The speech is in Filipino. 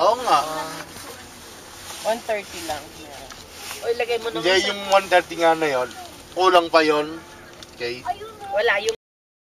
Oo nga. 130 lang. O ilagay mo naman Hindi, yung 130 nga na yon, kulang pa yon. Okay? Wala, yung